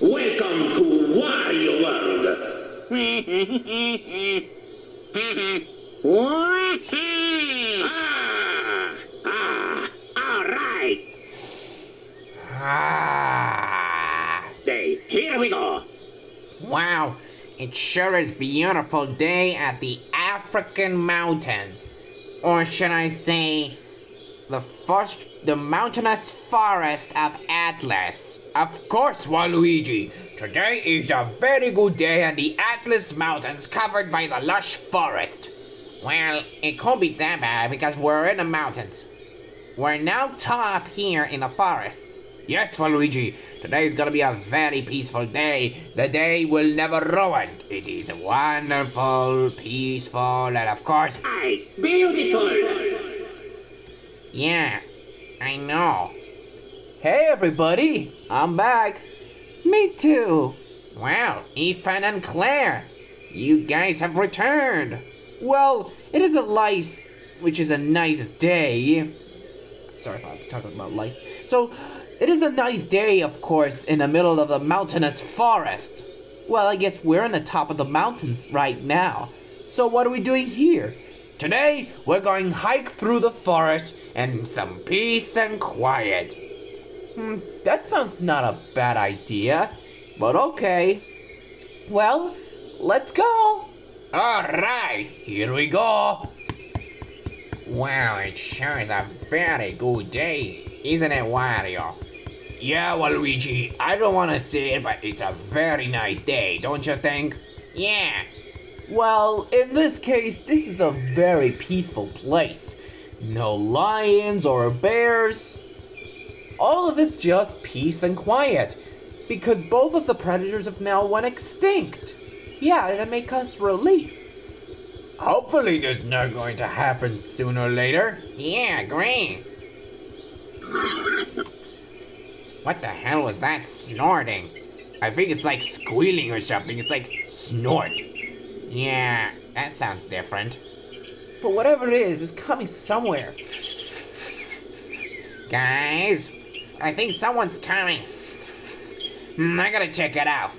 Welcome to Wario World. ah, ah, all right. Ah. Day, here we go. Wow, it sure is beautiful day at the African mountains. Or should I say, the first, the mountainous forest of Atlas. Of course, Waluigi. Today is a very good day at the Atlas Mountains covered by the lush forest. Well, it can't be that bad because we're in the mountains. We're now top here in the forests. Yes, Waluigi, today is gonna be a very peaceful day. The day will never ruin. It is wonderful, peaceful, and of course, Aye, beautiful. Yeah, I know. Hey, everybody, I'm back. Me too. Well, Ethan and Claire, you guys have returned. Well, it is a lice, which is a nice day. Sorry if I'm talking about lice. So, it is a nice day, of course, in the middle of the mountainous forest. Well, I guess we're on the top of the mountains right now. So, what are we doing here? Today, we're going hike through the forest and some peace and quiet. Hmm, that sounds not a bad idea, but okay. Well, let's go. All right, here we go. Wow, it sure is a very good day, isn't it, Wario? Yeah, Waluigi, I don't want to say it, but it's a very nice day, don't you think? Yeah. Well, in this case, this is a very peaceful place. No lions or bears. All of it's just peace and quiet. Because both of the predators have now went extinct. Yeah, that make us relief. Hopefully this not going to happen sooner or later. Yeah, great. What the hell was that snorting? I think it's like squealing or something. It's like snort. Yeah, that sounds different. But whatever it is, it's coming somewhere. Guys, I think someone's coming. Hmm, I gotta check it out.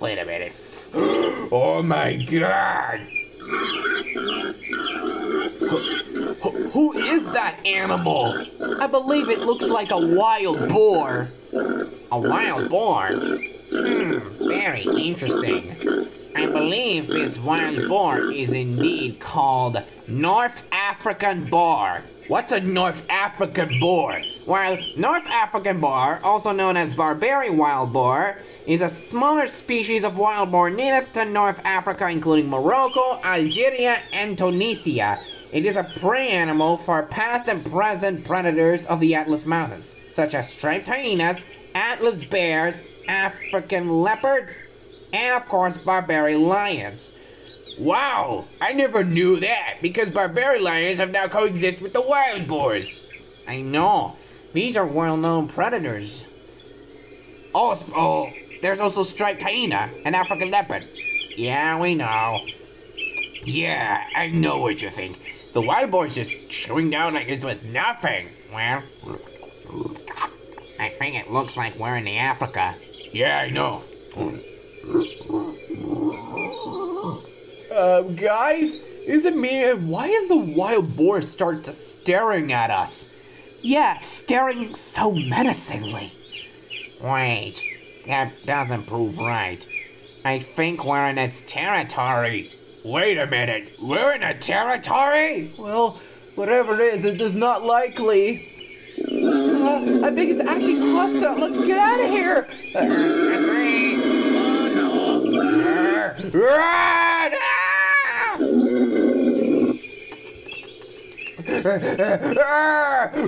Wait a minute. Oh my god! Who- Who is that animal? I believe it looks like a wild boar. A wild boar? Hmm, very interesting. Believe this wild boar is indeed called North African boar. What's a North African boar? Well, North African boar, also known as Barbary wild boar, is a smaller species of wild boar native to North Africa, including Morocco, Algeria, and Tunisia. It is a prey animal for past and present predators of the Atlas Mountains, such as striped hyenas, Atlas bears, African leopards, and of course Barbary lions. Wow, I never knew that because Barbary lions have now coexist with the wild boars. I know, these are well-known predators. Oh, oh, there's also striped hyena and African leopard. Yeah, we know. Yeah, I know what you think. The wild boar's just chewing down like it was nothing. Well, I think it looks like we're in the Africa. Yeah, I know. Uh, guys, is it me? Why is the wild boar start to staring at us? Yeah, staring so menacingly. Wait, that doesn't prove right. I think we're in its territory. Wait a minute, we're in a territory? Well, whatever it is, it is not likely. Uh, I think it's acting hostile. Let's get out of here. Run!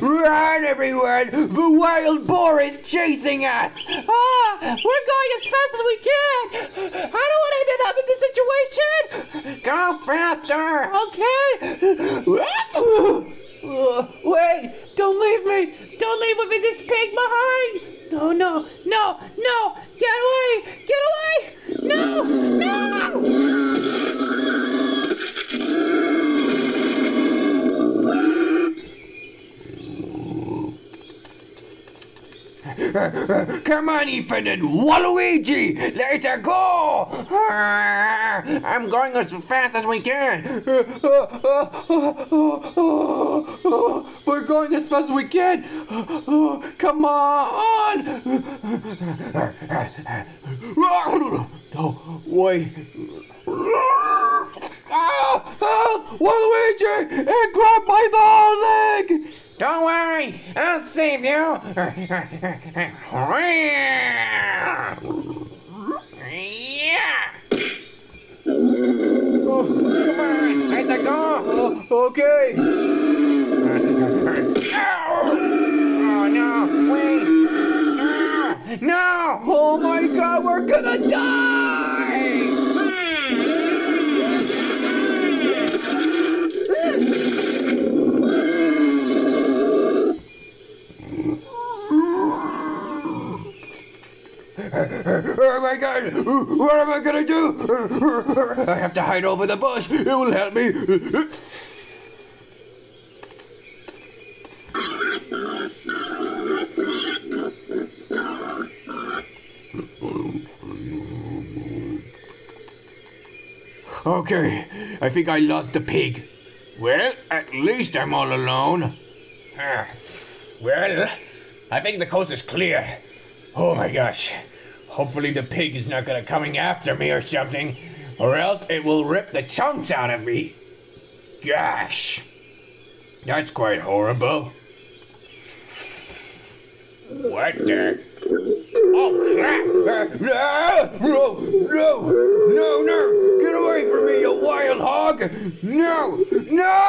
Run, everyone! The wild boar is chasing us! Ah! We're going as fast as we can! I don't want to end up in this situation! Go faster! Okay! Uh, wait! Don't leave me! Don't leave with this pig behind! No, no, no, no! Get away! Get away! No! No! Come on, Ethan and Waluigi! Let's go! I'm going as fast as we can. We're going as fast as we can. Come on! No, wait. Ah! Ah! Waluigi! It grabbed my leg! Don't worry, I'll save you. yeah. Oh, come on, let's go. Oh, okay. Oh no, wait. No. No. Oh my god, we're gonna die. My god! What am I gonna do? I have to hide over the bush. It will help me. Okay, I think I lost the pig. Well, at least I'm all alone. Ah, Well, I think the coast is clear. Oh my gosh. Hopefully the pig is not gonna coming after me or something, or else it will rip the chunks out of me. Gosh. That's quite horrible. What the? Oh crap! No! No! No! No! Get away from me, you wild hog! No! No!